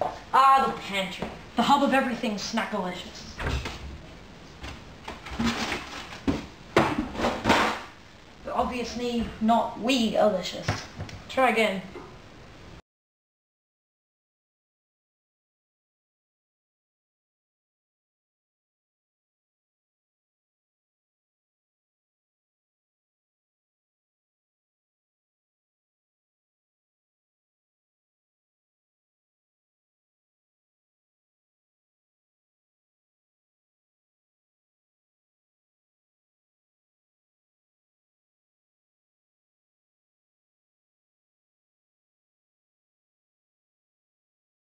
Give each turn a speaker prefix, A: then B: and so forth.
A: Ah, the pantry. The hub of everything snackalicious. But obviously not we alicious. Try again.